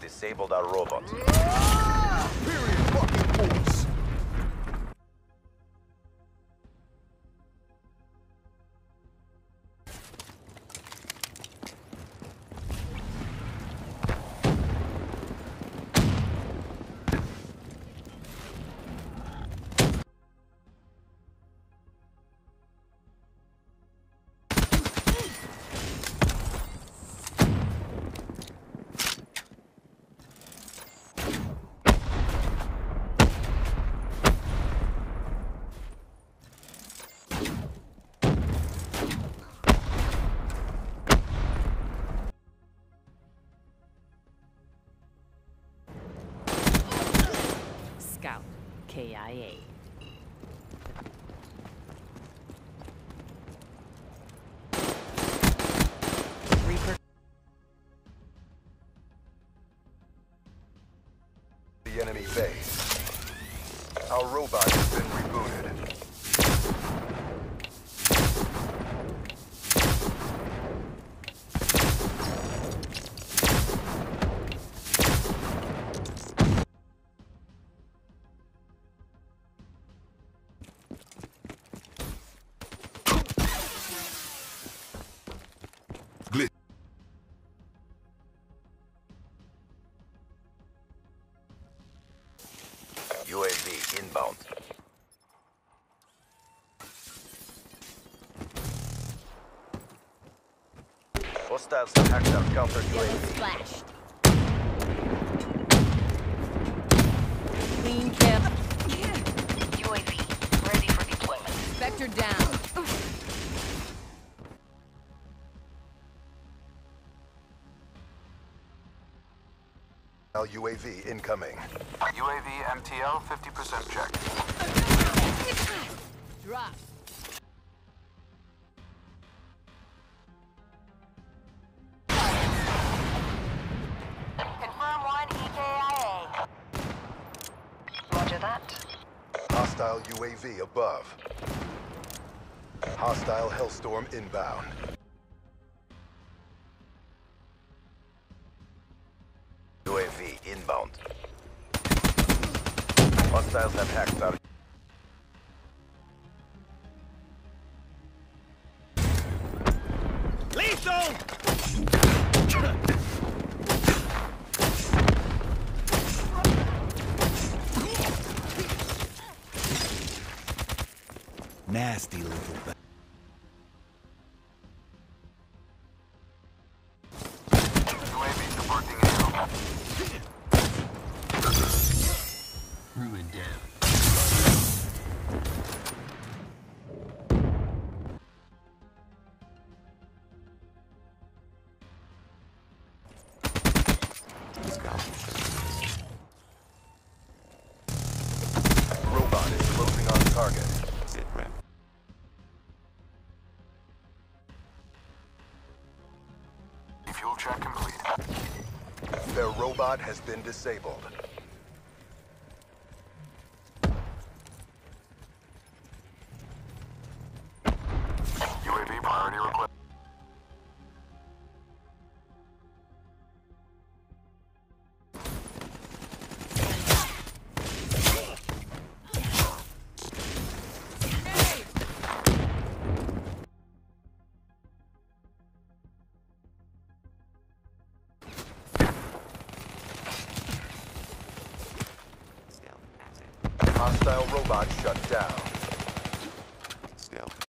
disabled our robot. Period Scout, KIA. Reaper The enemy base. Our robot has been rebooted. Hostiles have hacked our counter-UAV. splashed. Clean kill. UAV ready for deployment. Spectre down. Now UAV incoming. UAV MTL 50% check. Drop. That. Hostile UAV above. Hostile Hellstorm inbound. UAV inbound. Hostiles have hacked our Nasty little ba- UAV supporting AO. Ruin down. Their robot has been disabled. Hostile robot shut down.